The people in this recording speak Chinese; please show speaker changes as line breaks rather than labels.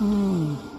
嗯。